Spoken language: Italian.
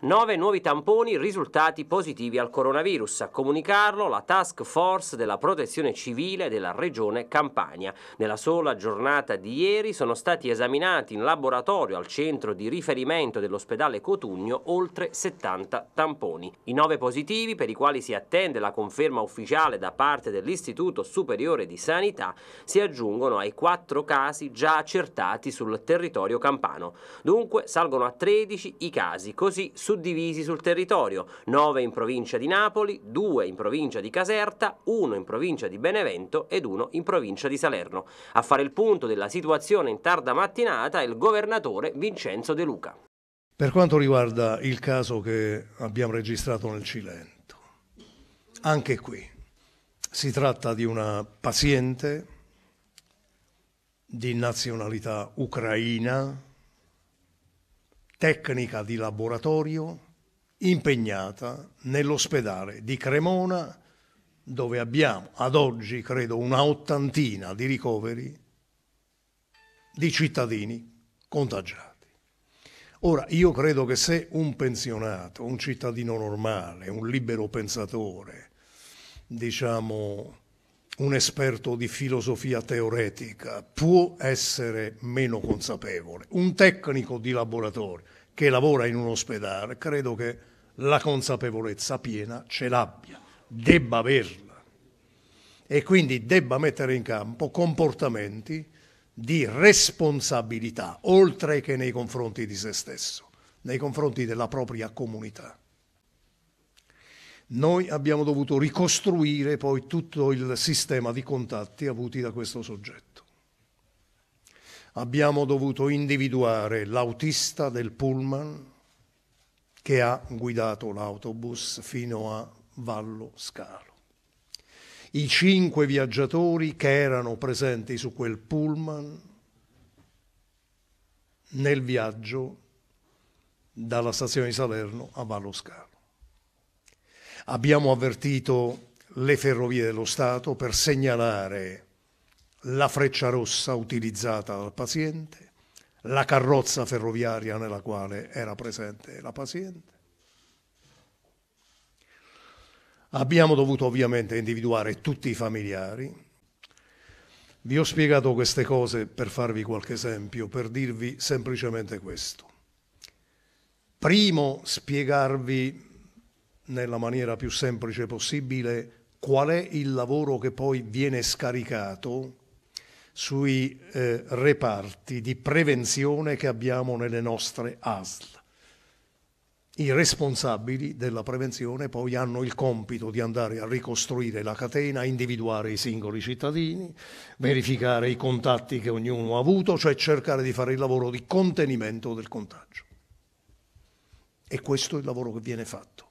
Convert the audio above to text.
Nove nuovi tamponi risultati positivi al coronavirus. A comunicarlo la task force della protezione civile della regione Campania. Nella sola giornata di ieri sono stati esaminati in laboratorio al centro di riferimento dell'ospedale Cotugno oltre 70 tamponi. I nove positivi, per i quali si attende la conferma ufficiale da parte dell'Istituto Superiore di Sanità, si aggiungono ai quattro casi già accertati sul territorio campano. Dunque salgono a 13 i casi, così suddivisi sul territorio, 9 in provincia di Napoli, 2 in provincia di Caserta, 1 in provincia di Benevento ed 1 in provincia di Salerno. A fare il punto della situazione in tarda mattinata il governatore Vincenzo De Luca. Per quanto riguarda il caso che abbiamo registrato nel Cilento, anche qui si tratta di una paziente di nazionalità ucraina tecnica di laboratorio impegnata nell'ospedale di Cremona dove abbiamo ad oggi credo una ottantina di ricoveri di cittadini contagiati. Ora, io credo che se un pensionato, un cittadino normale, un libero pensatore, diciamo un esperto di filosofia teoretica può essere meno consapevole. Un tecnico di laboratorio che lavora in un ospedale, credo che la consapevolezza piena ce l'abbia, debba averla e quindi debba mettere in campo comportamenti di responsabilità, oltre che nei confronti di se stesso, nei confronti della propria comunità noi abbiamo dovuto ricostruire poi tutto il sistema di contatti avuti da questo soggetto. Abbiamo dovuto individuare l'autista del pullman che ha guidato l'autobus fino a Vallo Scalo. I cinque viaggiatori che erano presenti su quel pullman nel viaggio dalla stazione di Salerno a Vallo Scalo. Abbiamo avvertito le ferrovie dello Stato per segnalare la freccia rossa utilizzata dal paziente, la carrozza ferroviaria nella quale era presente la paziente. Abbiamo dovuto ovviamente individuare tutti i familiari. Vi ho spiegato queste cose per farvi qualche esempio, per dirvi semplicemente questo. Primo, spiegarvi nella maniera più semplice possibile qual è il lavoro che poi viene scaricato sui eh, reparti di prevenzione che abbiamo nelle nostre ASL. I responsabili della prevenzione poi hanno il compito di andare a ricostruire la catena, individuare i singoli cittadini, verificare i contatti che ognuno ha avuto, cioè cercare di fare il lavoro di contenimento del contagio. E questo è il lavoro che viene fatto.